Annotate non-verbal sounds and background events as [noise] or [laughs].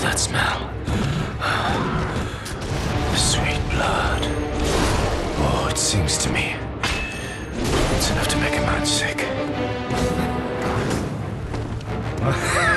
That smell? Sweet blood. Oh, it sings to me. It's enough to make a man sick. [laughs]